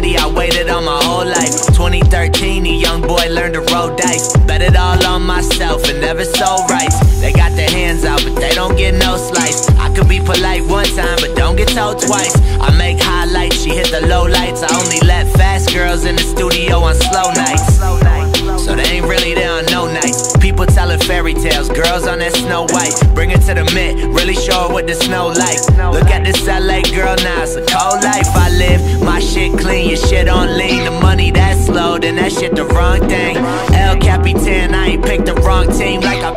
reality I waited on my whole life. 2013, a young boy learned to roll dice. Bet it all on myself and never sold rights. They got their hands out, but they don't get no slice. I could be polite one time, but don't get told twice. I make highlights, she hit the low lights I only let fast girls in the studio on slow nights. So they ain't really there on no nights. People telling fairy tales, girls on that Snow White. Bring it to the mid, really show her what the snow like. Look at this LA girl now, it's a cold life. I clean, your shit on lean. The money that's slow, then that shit the wrong thing. El Capitan, I ain't picked the wrong team like I